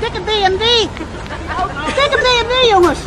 Dikke D&D. Dikke BMW jongens.